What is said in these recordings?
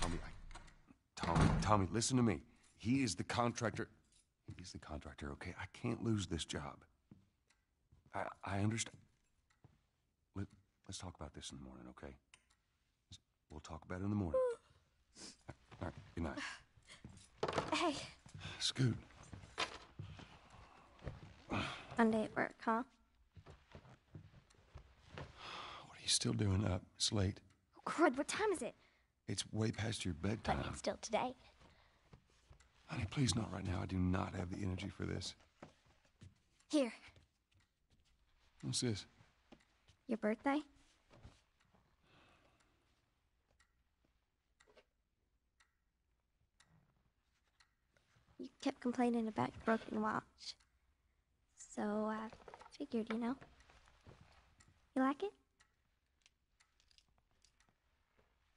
Tommy, I, Tommy, Tommy, listen to me. He is the contractor. He's the contractor, okay? I can't lose this job. I, I understand. Let, let's talk about this in the morning, okay? We'll talk about it in the morning. All right, good night. Hey, Scoot. Monday at work, huh? Still doing up? It's late. Oh, crud, what time is it? It's way past your But bedtime. it's still today. Honey, please not right now. I do not have the energy for this. Here, What's this? your birthday? You kept complaining about your broken watch. So I figured, you know. You like it?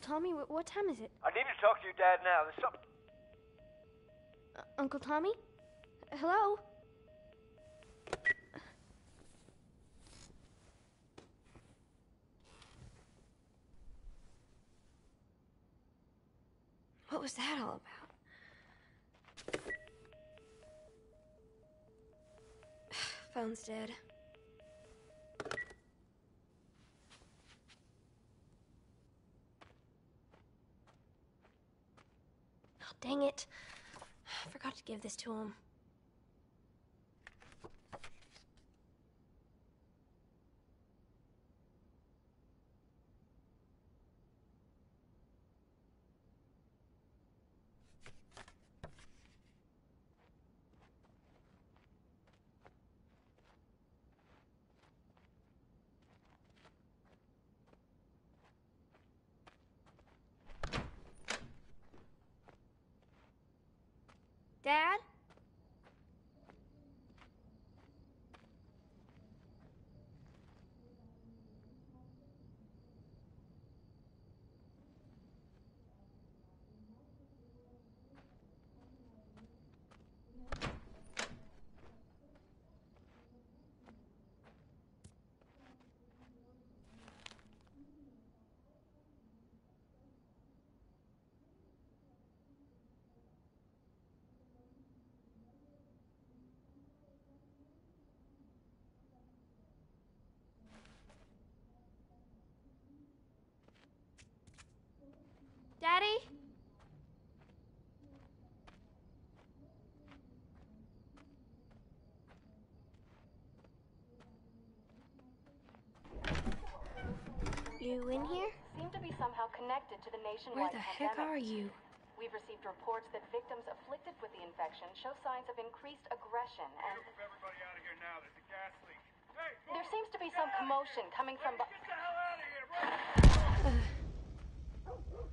Tommy, wh- what time is it? I need to talk to your dad now. There's something. Uh, Uncle Tommy? Hello? What was that all about? Phone's dead. Dang it. I forgot to give this to him. Dad? Daddy? You in here? seem to be somehow connected to the Where nationwide the heck pandemic. are you? We've received reports that victims afflicted with the infection show signs of increased aggression and Everybody out of here now. There's a gas leak. Hey, there seems to be some commotion coming from get be- the hell out of here, bro! What was that? Dad? Dad? What is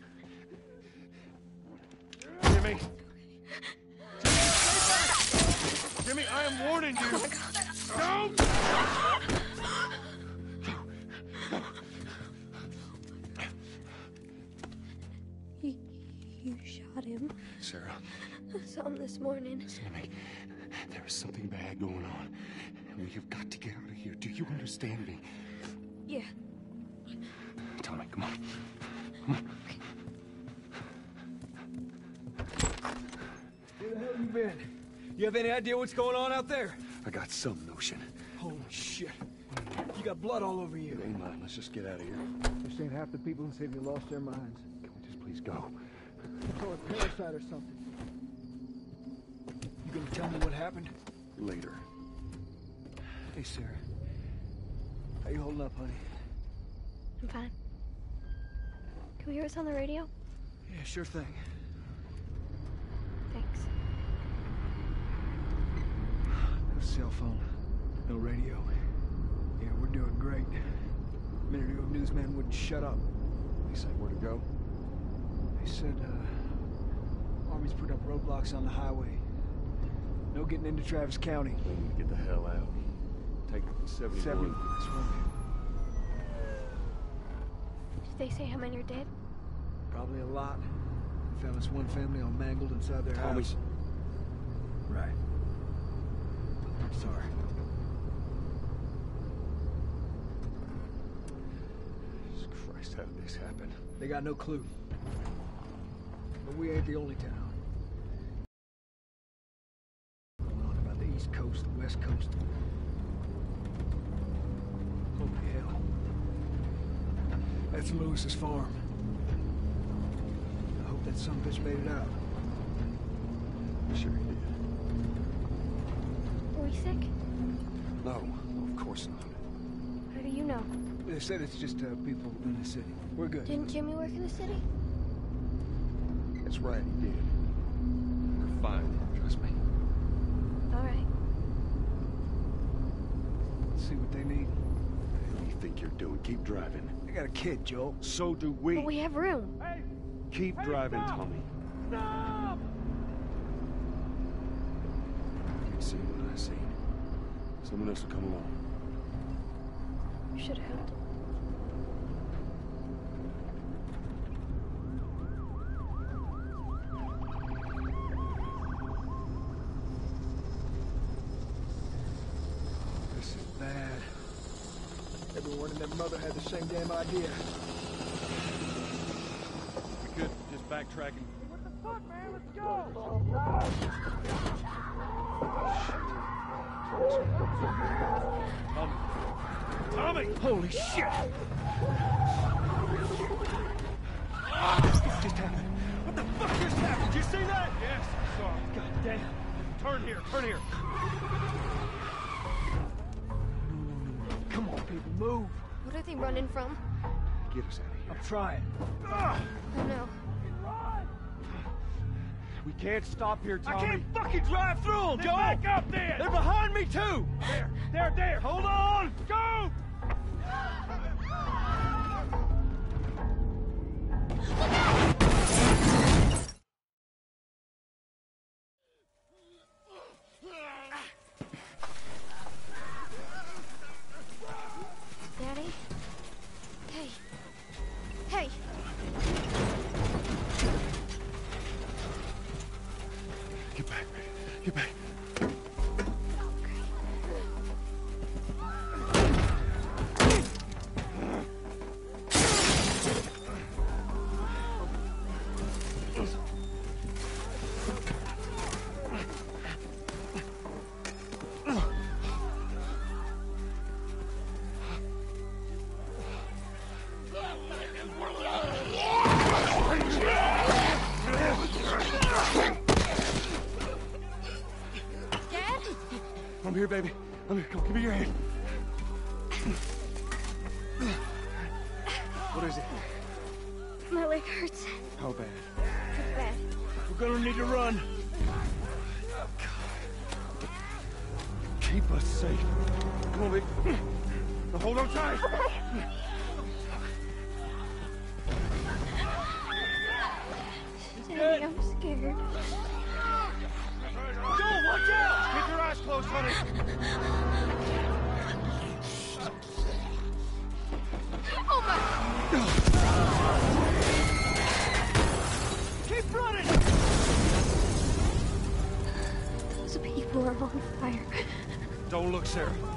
Jimmy, I am warning you. Oh Don't! You, you shot him. Sarah, I saw him this morning. listen to me. There is something bad going on. And we have got to get out of here. Do you understand me? Yeah. Tommy, come on. You have any idea what's going on out there? I got some notion. Holy shit. You got blood all over It you. ain't mine. Let's just get out of here. This ain't half the people in the city lost their minds. Can we just please go? Or a parasite or something. You gonna tell me what happened? Later. Hey, Sarah. How you holding up, honey? I'm fine. Can we hear us on the radio? Yeah, sure thing. Thanks. No cell phone. No radio. Yeah, we're doing great. A minute ago, newsman wouldn't shut up. They said where to go? They said, uh, Army's put up roadblocks on the highway. No getting into Travis County. We need to get the hell out. Take 71. Seven. That's one. Did they say how many are dead? Probably a lot. They found this one family all mangled inside their Tommy. house. Right. Sorry. Jesus Christ, how did this happen? They got no clue. But we ain't the only town. On about the East Coast, the West Coast. Holy hell. That's Lewis's farm. I hope that a bitch made it out. Sure he did. Were we sick? No, of course not. How do you know? They said it's just uh, people in the city. We're good. Didn't Jimmy work in the city? That's right, he did. We're fine, trust me. All right. Let's see what they need. What do you think you're doing? Keep driving. I got a kid, Joel. So do we. But we have room. Hey! Keep driving, Tommy. Stop! You've seen what I seen. Someone else will come along. You should have helped. This is bad. Everyone and their mother had the same damn idea. Holy shit! It just happened. What the fuck just happened? Did you see that? Yes, I saw him. God damn. Turn here, turn here. Come on, people, move. What are they running from? Get us out of here. I'm trying. Ah. I don't know. We can't stop here, Tommy. I can't fucking drive through them, Then Joel! back up then! They're behind me, too! There, there, there! Hold on! Go! Don't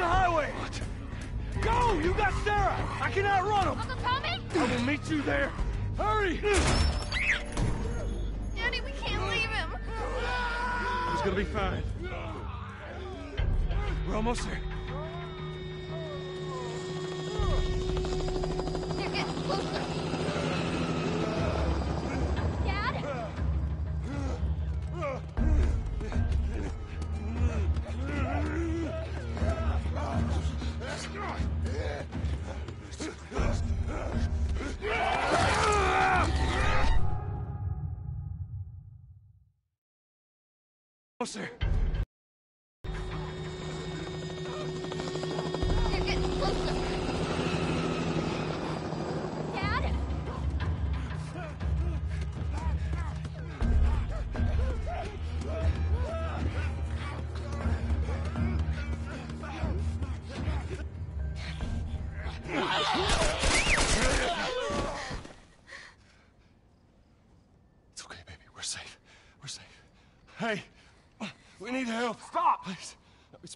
the highway! Go! You got Sarah! I can outrun them! Uncle Tommy? I will meet you there! Hurry! Daddy, we can't leave him. It's gonna be fine. We're almost there. Almost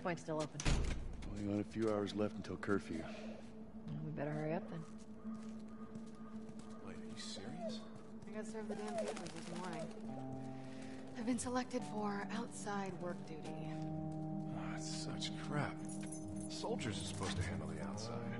Checkpoint's still open. Only got a few hours left until curfew. Well, we better hurry up then. Wait, are you serious? I got served the damn papers this morning. I've been selected for outside work duty. Oh, that's such crap. Soldiers are supposed to handle the outside.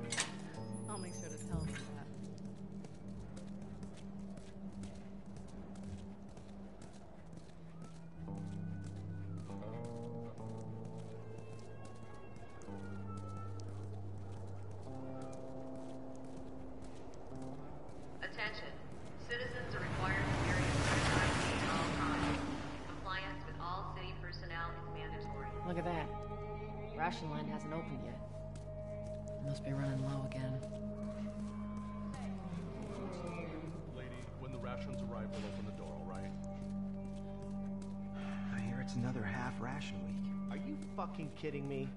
Kidding me?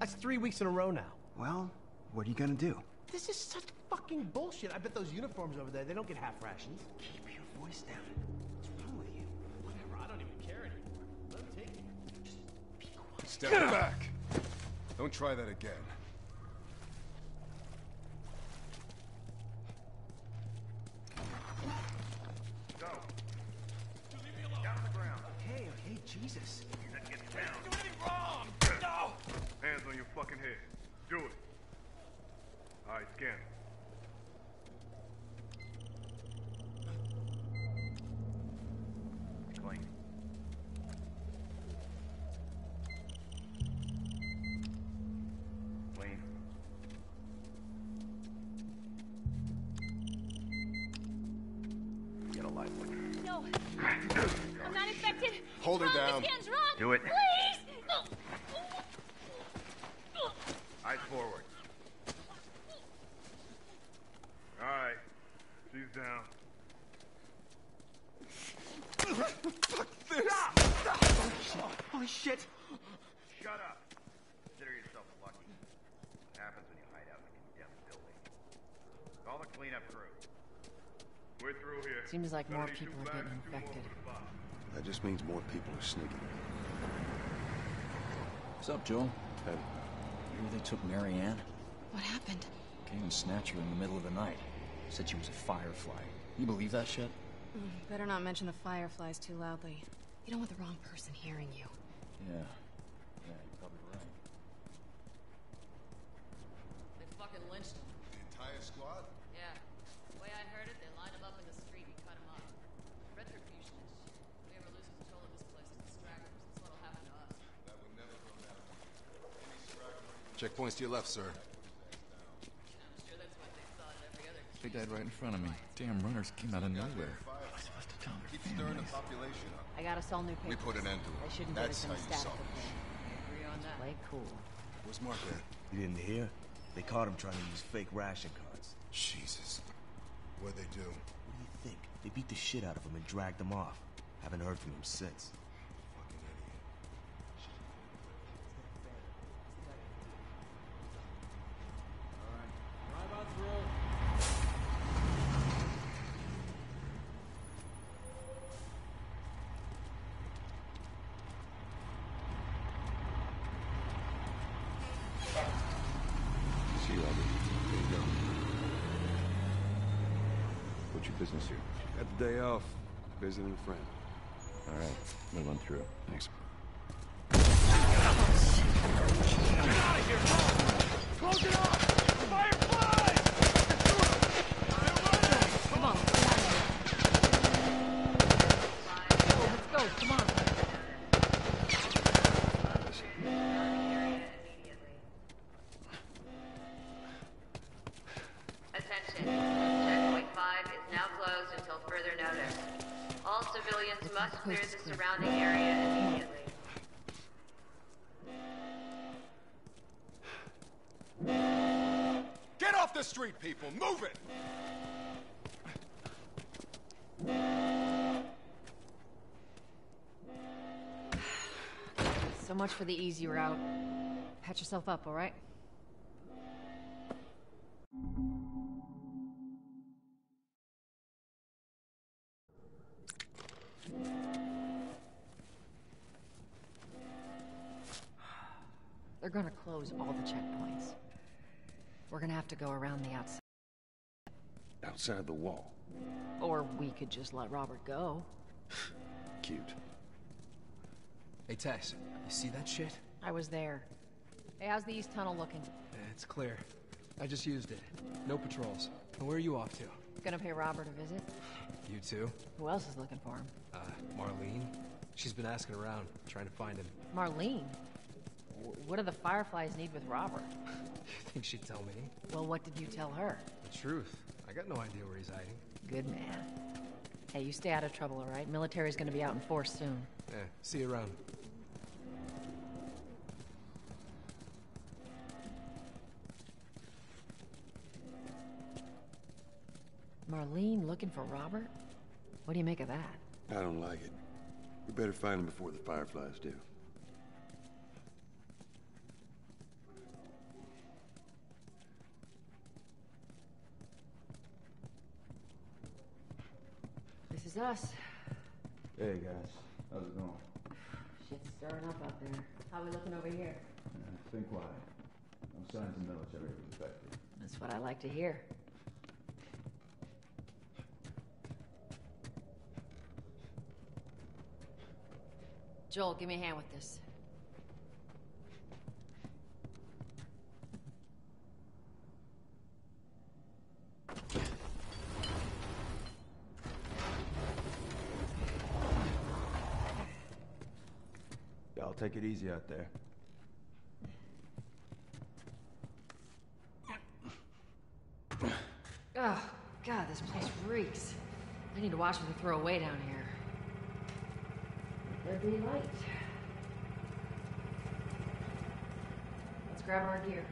That's three weeks in a row now. Well, what are you gonna do? This is such fucking bullshit. I bet those uniforms over there, they don't get half rations. Keep your voice down. What's wrong with you? Whatever, I don't even care anymore. Let them take it. Just be quiet. Step back. Don't try that again. Go. Down on the ground. Okay, okay, Jesus. Hands on your fucking head. Do it. Alright. Clean. Clean. Get a live. No. I'm not infected. Hold her Wrong, down. This scan's wrong. Do it. Please. Eyes forward. Alright. She's down. Fuck this! Holy shit! Shut up. Consider yourself lucky. What happens when you hide out in a condemned building? Call the cleanup crew. We're through here. Seems like more people are getting bags and two more infected. for the box. That just means more people are sneaking. What's up, Joel? Hey, You hear they took Marianne? What happened? Came and snatched her in the middle of the night. Said she was a firefly. You believe that shit? Mm, better not mention the fireflies too loudly. You don't want the wrong person hearing you. Yeah. Yeah, you're probably right. They fucking lynched him. The entire squad? Yeah. The way I heard it, they lined him up in the street and cut him up. Retribution and shit. If we ever lose control of this place to distractors, that's what'll happen to us. That would never go down. Checkpoints to your left, sir. I'm sure that's what they thought of every other They died right in front of me. Damn runners came out of nowhere. I supposed to tell their Keep stirring the population up. I gotta sell new papers. We put an end to it. They shouldn't That's give how us you any solve static it. Agree on that. Play cool. Where's Mark at? You didn't hear? They caught him trying to use fake ration cards. Jesus. What'd they do? What do you think? They beat the shit out of him and dragged him off. Haven't heard from him since. Fucking idiot. Drive on through. see you, Robert. There you go. What's your business here? Got the day off. Visiting a friend. All right, move on through. Thanks. Close it off! Fireflies! Come on, let's get out of here. Let's go, come on. Attention. Checkpoint 5 is now closed until further notice. All civilians must clear the surrounding area immediately. Get off the street, people! Move it! So much for the easy route. Patch yourself up, all have to go around the outside. Outside the wall. Or we could just let Robert go. Cute. Hey, Tess, you see that shit? I was there. Hey, how's the east tunnel looking? It's clear. I just used it. No patrols. And where are you off to? Gonna pay Robert a visit? You too? Who else is looking for him? Uh, Marlene? She's been asking around, trying to find him. Marlene? W- What do the Fireflies need with Robert? You think she'd tell me? Well, what did you tell her? The truth. I got no idea where he's hiding. Good man. Hey, you stay out of trouble, all right? Military's gonna be out in force soon. Yeah, see you around. Marlene looking for Robert? What do you make of that? I don't like it. We better find him before the Fireflies do. Us. Hey guys, how's it going? Shit's stirring up out there. How we looking over here? Think quiet. No signs of military was affected. That's what I like to hear. Joel, give me a hand with this. take it easy out there. Oh, God, this place reeks. I need to watch what they throw away down here. There be light. Let's grab our gear.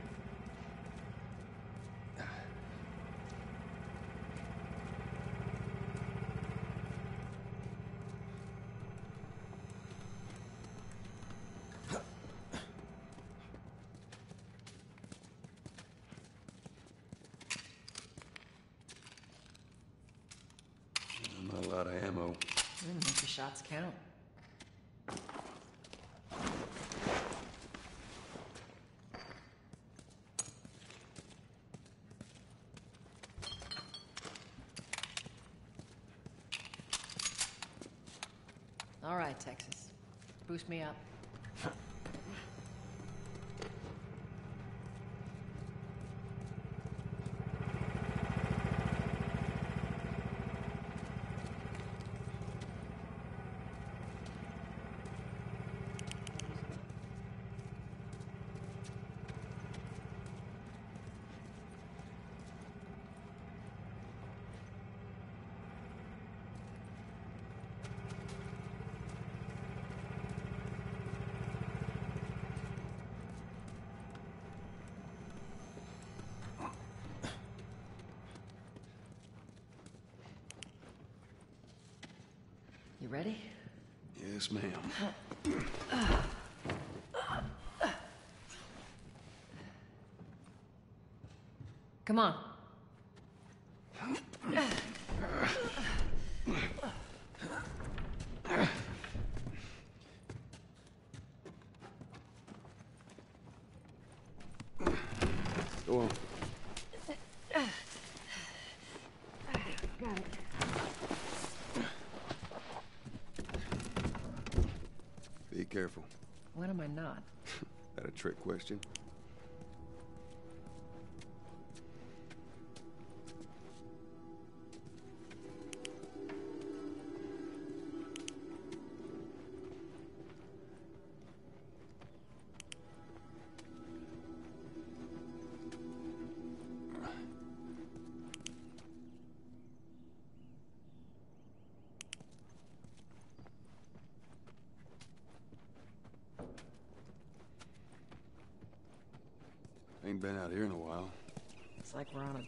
Not a lot of ammo. Mm, make your shots count. All right, Texas. Boost me up. You ready? Yes, ma'am. Come on. Go on. Got it. Be careful. When am I not? That a trick question?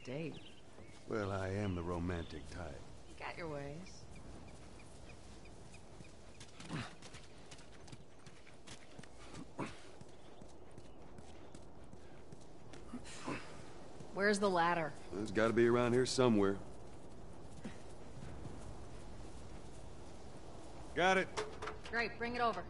Date. Well, I am the romantic type. You got your ways. Where's the ladder? It's got to be around here somewhere. Got it. Great, bring it over.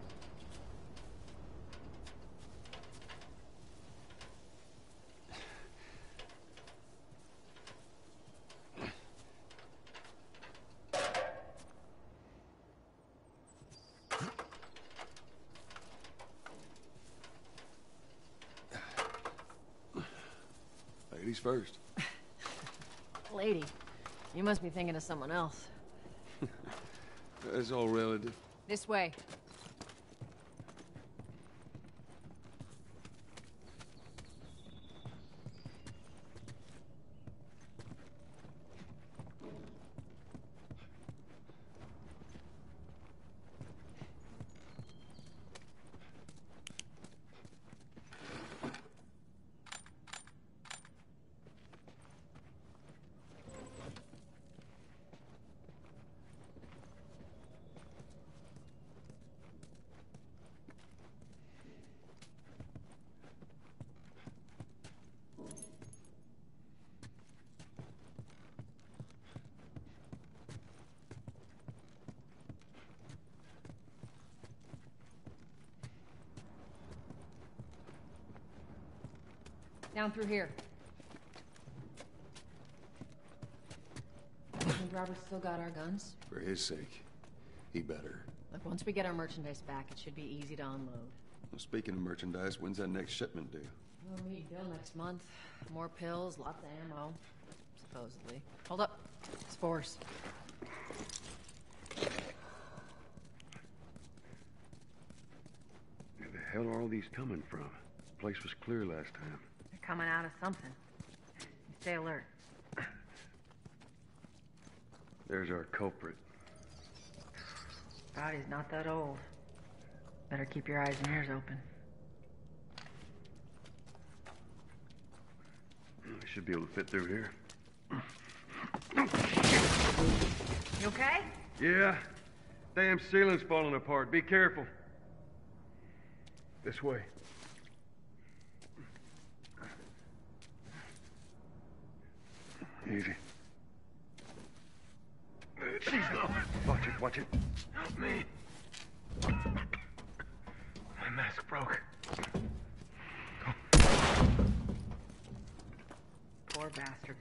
Ladies first. Lady, you must be thinking of someone else. That's all relative. This way. Through here. Think Robert's still got our guns? For his sake, he better. Look, once we get our merchandise back, it should be easy to unload. Well, speaking of merchandise, when's that next shipment due? We'll meet Bill next month. More pills, lots of ammo. Supposedly. Hold up. It's spores. Where the hell are all these coming from? The place was clear last time. Coming out of something. Stay alert. There's our culprit. Body's not that old. Better keep your eyes and ears open. I should be able to fit through here. You okay? Yeah. Damn ceiling's falling apart. Be careful. This way. Easy. Watch it, watch it. Help me. My mask broke. Poor bastard.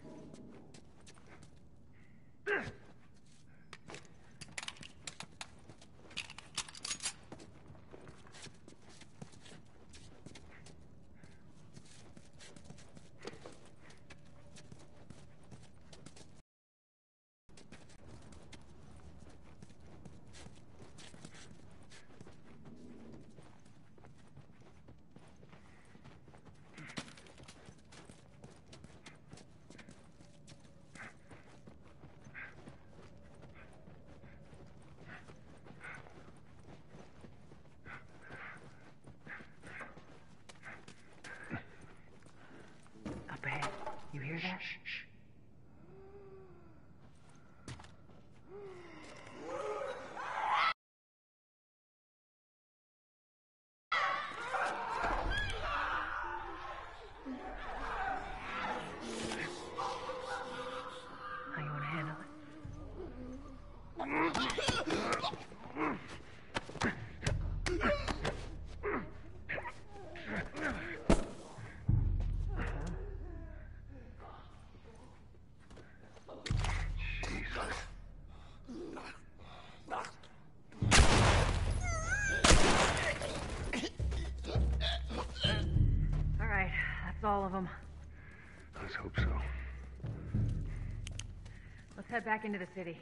Up ahead. You hear that? Shh, How you want to handle it? All right, that's all of them. Let's hope so. Let's head back into the city.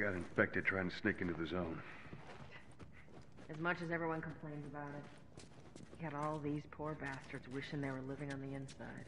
Got infected trying to sneak into the zone. As much as everyone complains about it, you got all these poor bastards wishing they were living on the inside.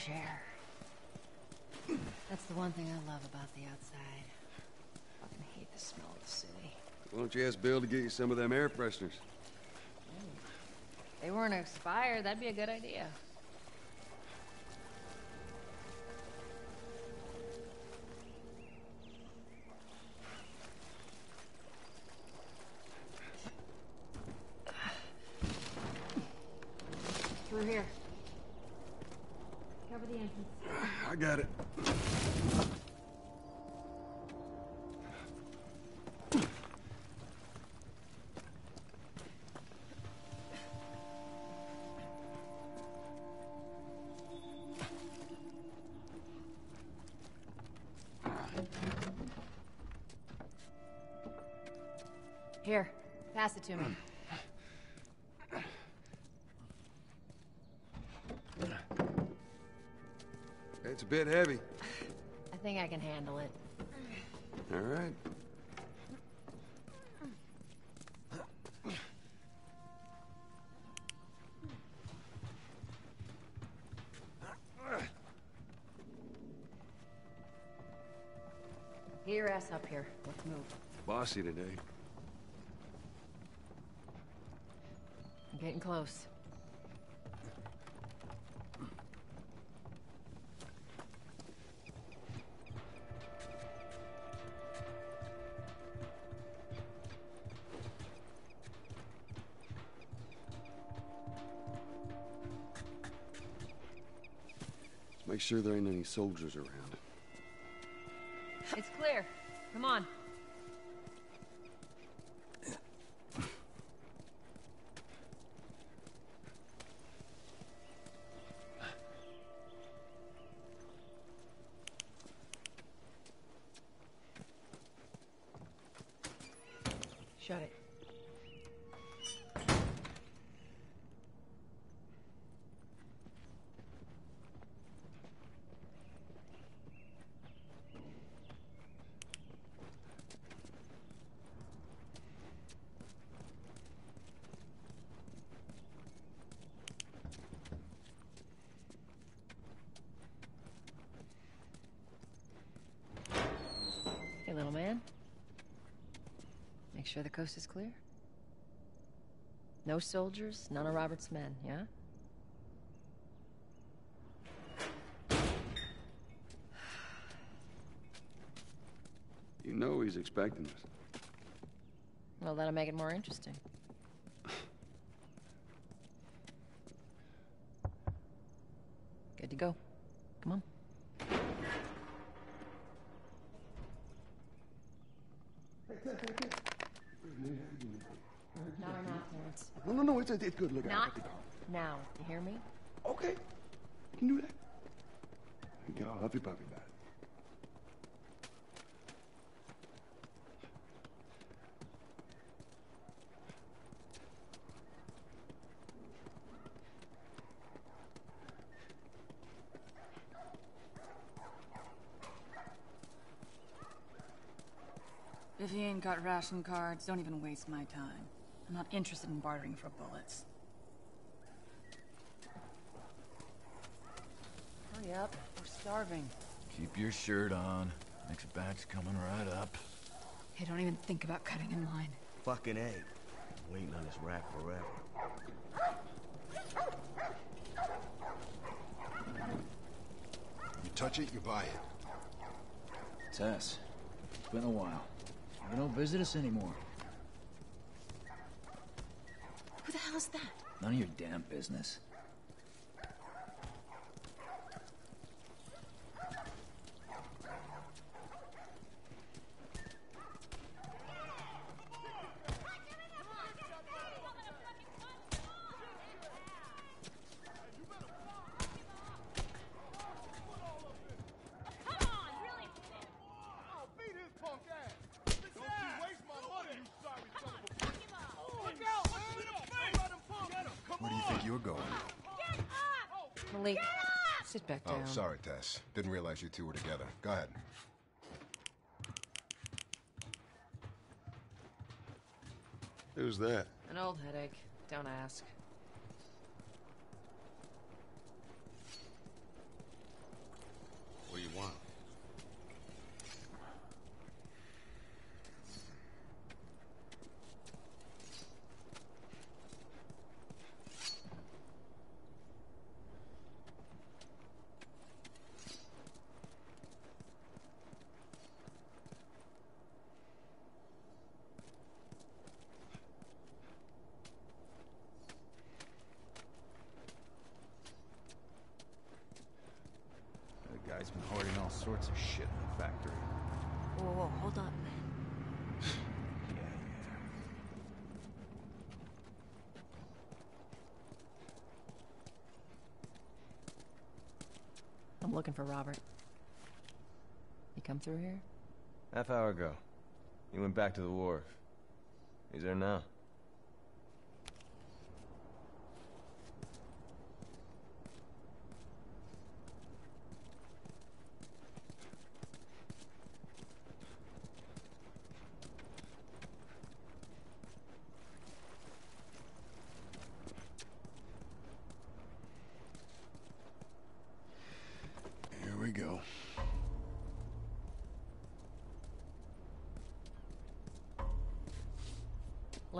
Fresh air. That's the one thing I love about the outside. I Fucking hate the smell of the city. Why don't you ask Bill to get you some of them air fresheners? They weren't expired. That'd be a good idea. Got it. Here, pass it to me. Bit heavy. I think I can handle it. All right. Get your ass up here. Let's move. Bossy today. I'm getting close. Sure there ain't any soldiers around. It's clear. Come on. Shut it. Hey, little man. The coast is clear. No soldiers, none of Robert's men, yeah? You know he's expecting us. Well, that'll make it more interesting. Good to go. Come on. No, no, Terrence. No, no, no, it's, it's good. Look, I Not got the now. You hear me? Okay. You can do that. Get all huffy puffy about it. If you ain't got ration cards, don't even waste my time. I'm not interested in bartering for bullets. Hurry up. We're starving. Keep your shirt on. Next batch coming right up. Hey, don't even think about cutting in line. Fucking A. Waiting on this rack forever. You touch it, you buy it. Tess, it's been a while. You don't visit us anymore. That? None of your damn business. Where do you think you're going? Malik, sit back down. Oh, sorry, Tess. Didn't realize you two were together. Go ahead. Who's that? An old headache. Don't ask. Factory. Whoa, whoa, hold up. I'm looking for Robert. He come through here? Half hour ago. He went back to the wharf. He's there now. Here we go. Let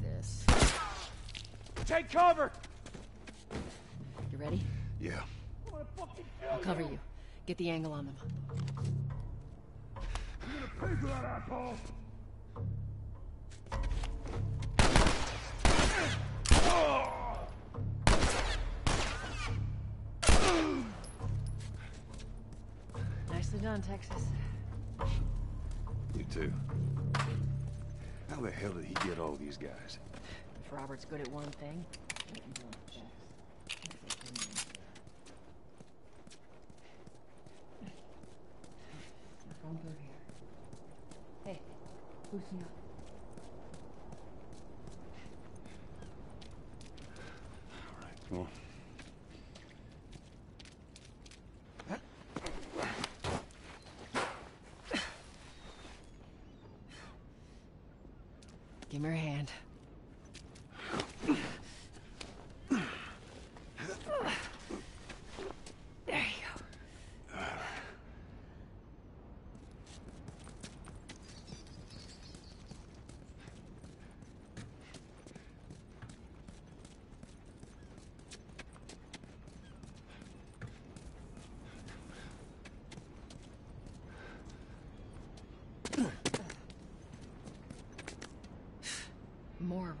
Take cover! You ready? Yeah. I'll cover you. Get the angle on them. Pay for that asshole! Nicely done, Texas. You too. How the hell did he get all these guys? Robert's good at one thing. Hey, loosen up. Come on. Give me your hand. There you go. More of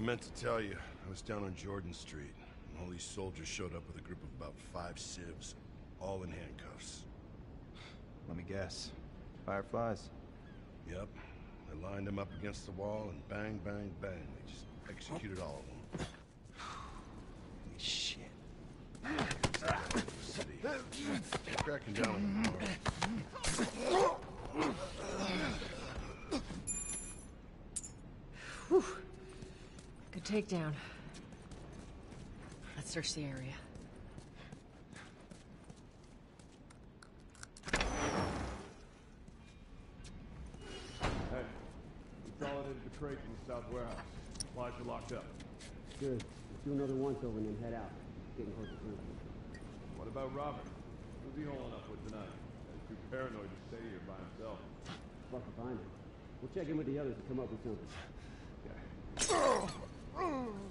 I meant to tell you, I was down on Jordan Street, and all these soldiers showed up with a group of about five civs, all in handcuffs. Let me guess. Fireflies? Yep. They lined them up against the wall, and bang, bang, bang. They just executed all of them. Holy Shit. City. Cracking down on them hard. Whew. Good takedown. Let's search the area. Hey, consolidated the crate from the south warehouse. Supplies are locked up. Good. Let's do another once over and then head out. It's getting close to sunset. What about Robert? Who's he holding up with tonight? He's too paranoid to stay here by himself. Fuck if I know. We'll check in with the others and come up with something. Mm.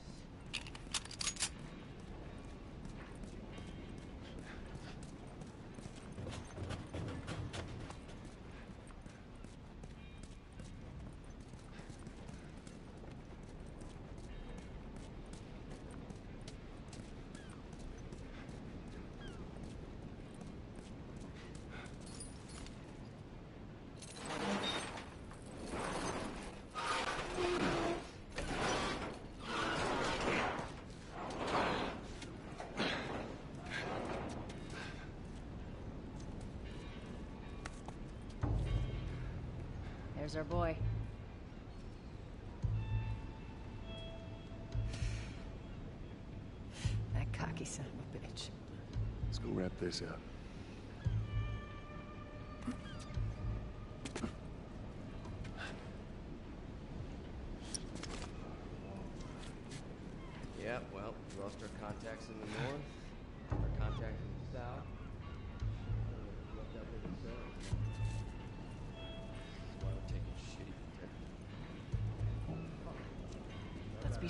There's our boy. That cocky son of a bitch. Let's go wrap this up.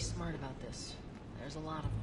Smart about this. There's a lot of them.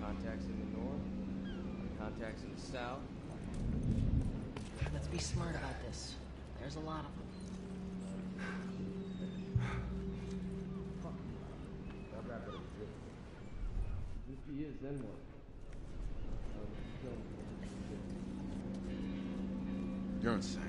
Contacts in the north, our contacts in the south. Let's be smart about this. There's a lot of them. If he is, then what? You're insane.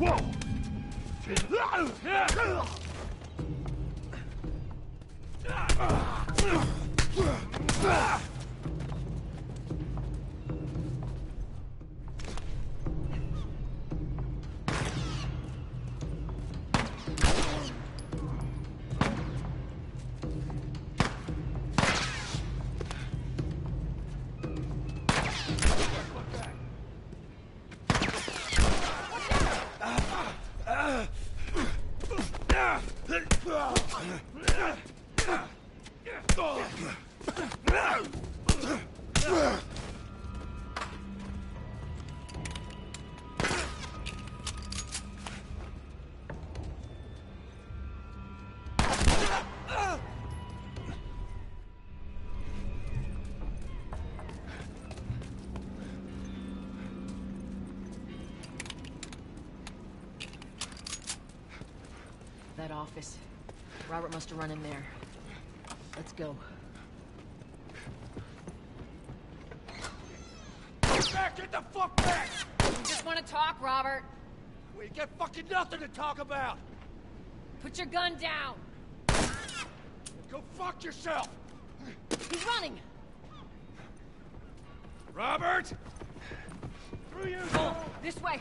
Whoa! Office. Robert must have run in there. Let's go. Get back! Get the fuck back! You just want to talk, Robert? We got fucking nothing to talk about! Put your gun down! Go fuck yourself! He's running! Robert! Through you! Oh, this way!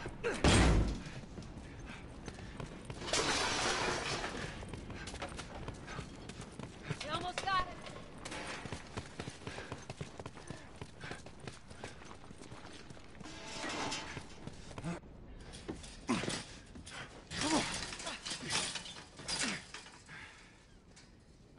You almost got it! Oh,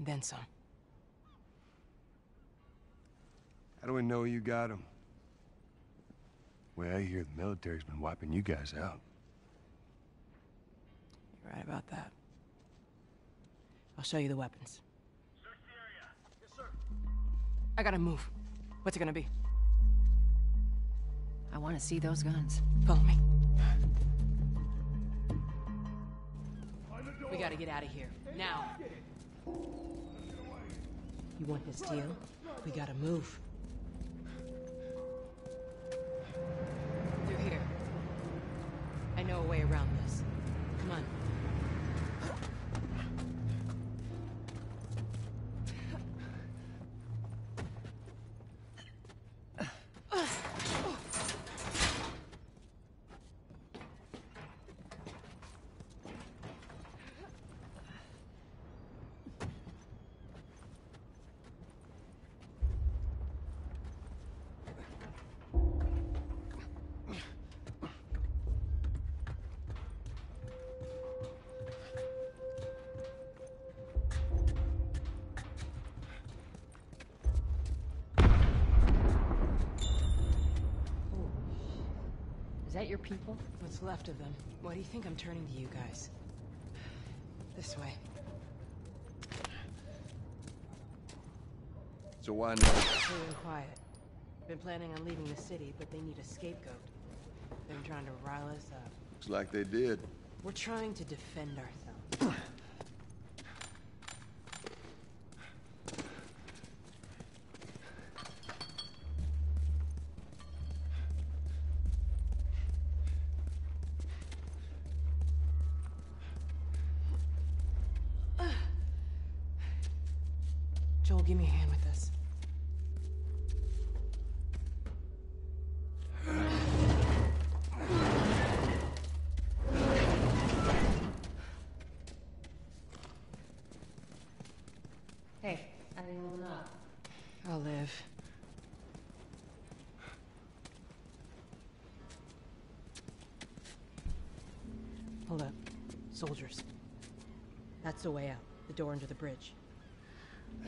then some. How do we know you got him? Well, I hear the military's been wiping you guys out. You're right about that. I'll show you the weapons. Search the area. Yes, sir. I gotta move. What's it gonna be? I want to see those guns. Follow me. We gotta get out of here. Now. You want this deal? We gotta move. Through here. I know a way around this. Is that your people? What's left of them? Why do you think I'm turning to you guys? This way. So why not? Clear and quiet. Been planning on leaving the city, but they need a scapegoat. They're trying to rile us up. Looks like they did. We're trying to defend ourselves. Give me a hand with this. Hey, I hold up. I'll live. Hold up. Soldiers. That's the way out. The door under the bridge.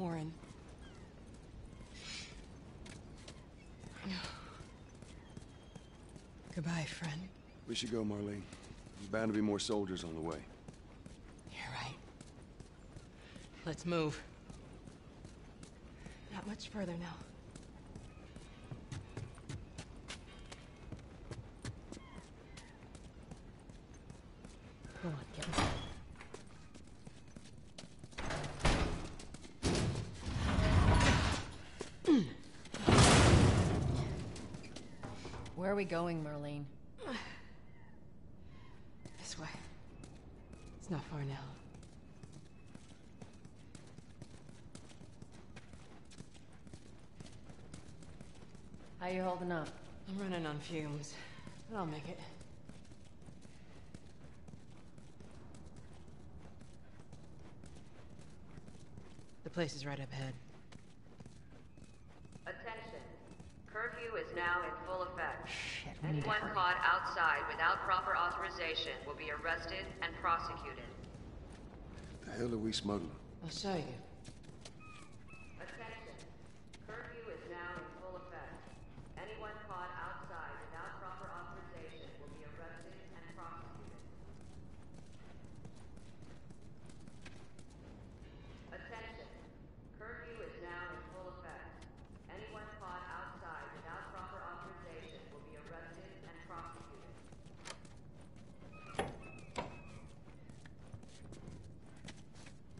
Warren. Goodbye, friend. We should go, Marlene. There's bound to be more soldiers on the way. You're right. Let's move. Not much further now. Come on, get us. Where are we going, Marlene? This way. It's not far now. How you holding up? I'm running on fumes, but I'll make it. The place is right up ahead. Attention. Curfew is now in full effect. we need to Anyone hurry. caught outside without proper authorization will be arrested and prosecuted. The hell are we smuggling? I'll show you. Attention. Curfew is now in full effect. Anyone caught outside without proper authorization will be arrested and prosecuted. Attention. Curfew is now in full effect. Anyone caught outside without proper authorization will be arrested and prosecuted.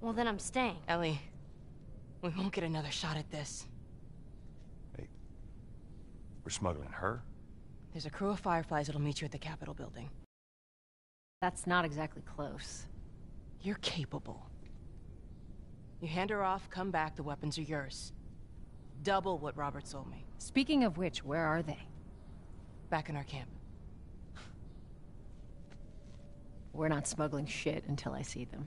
Well, then I'm staying. Ellie, we won't get another shot at this. Hey, we're smuggling her? There's a crew of Fireflies that'll meet you at the Capitol building. That's not exactly close. You're capable. You hand her off, come back, the weapons are yours. Double what Robert sold me. Speaking of which, where are they? Back in our camp. We're not smuggling shit until I see them.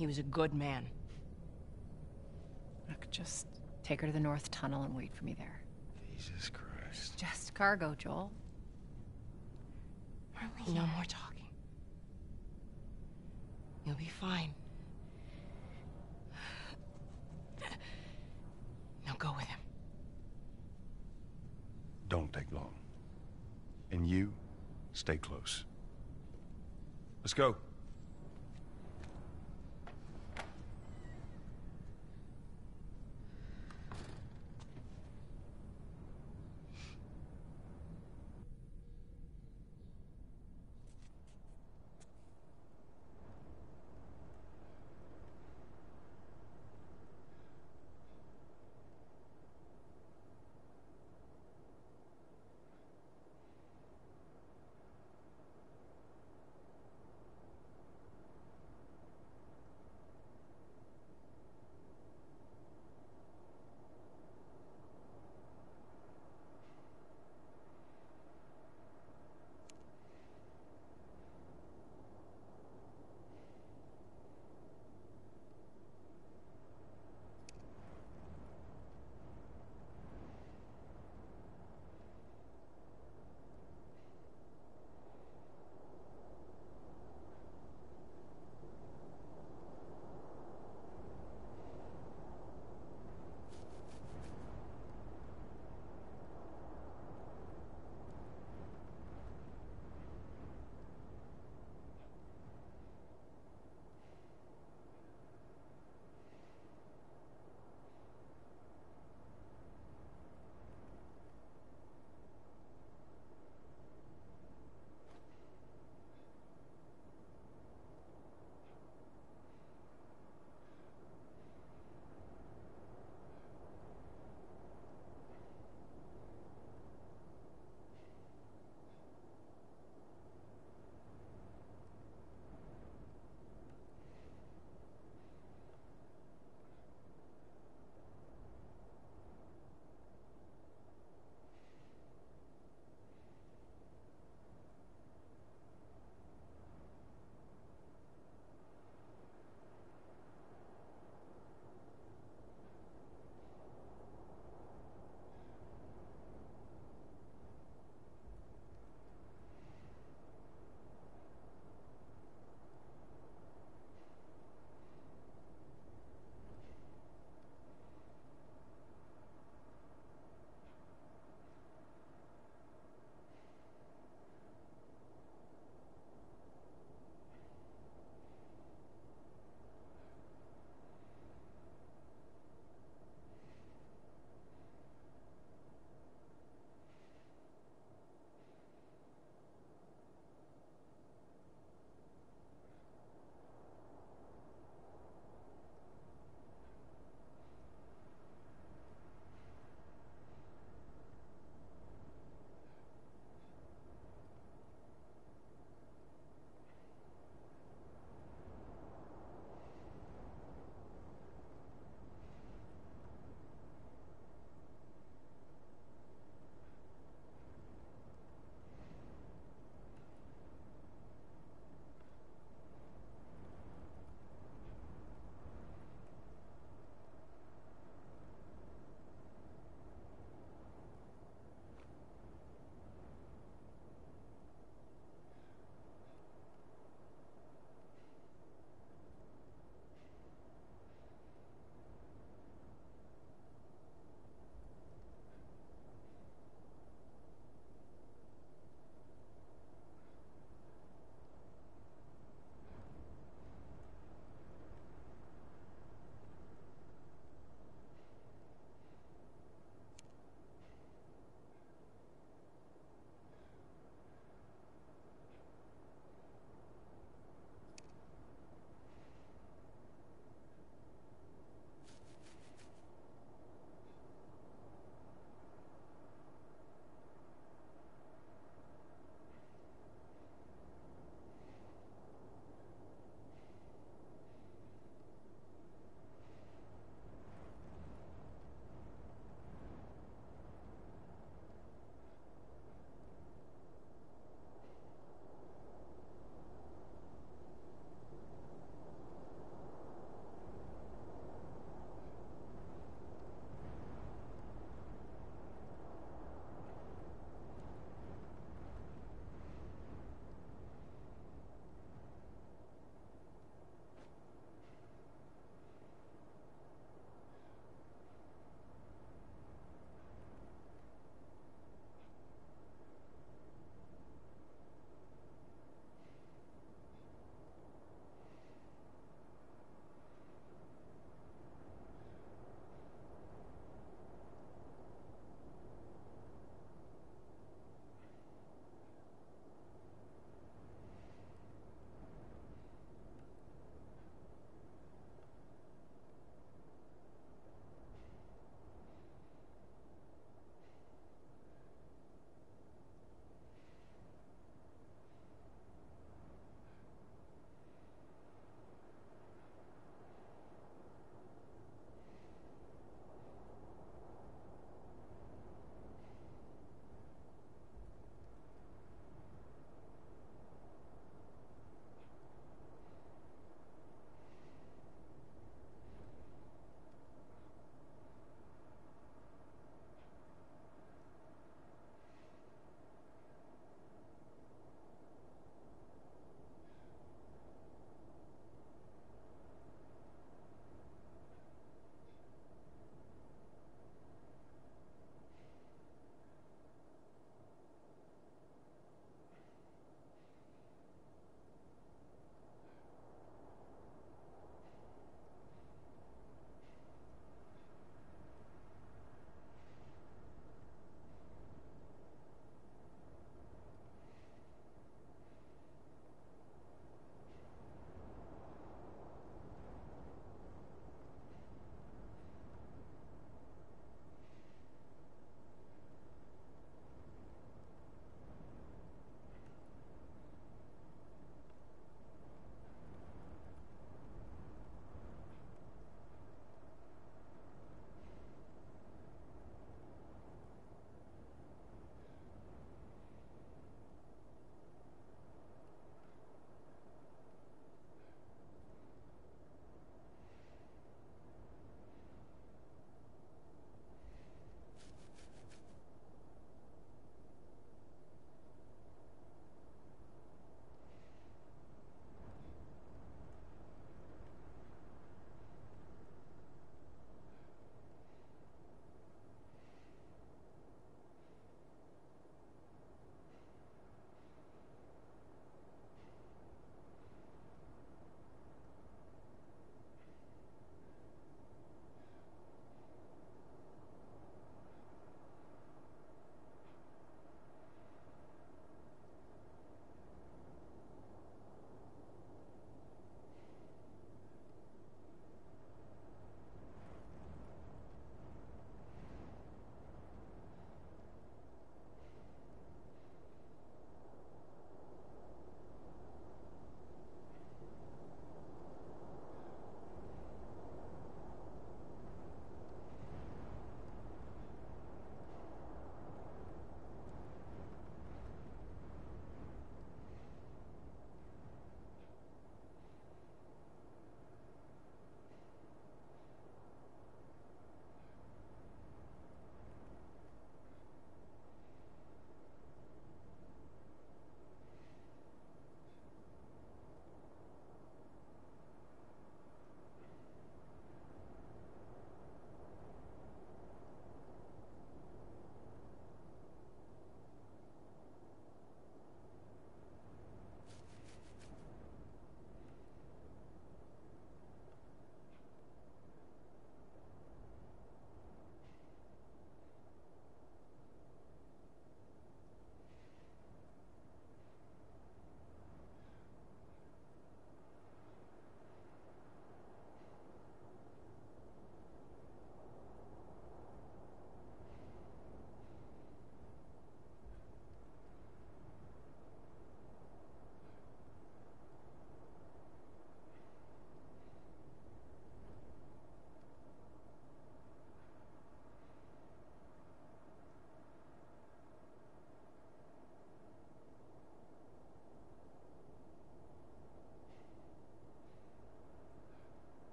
He was a good man. Look, just take her to the North Tunnel and wait for me there. Jesus Christ. Just cargo, Joel. No more talking. You'll be fine. Now go with him. Don't take long. And you, stay close. Let's go.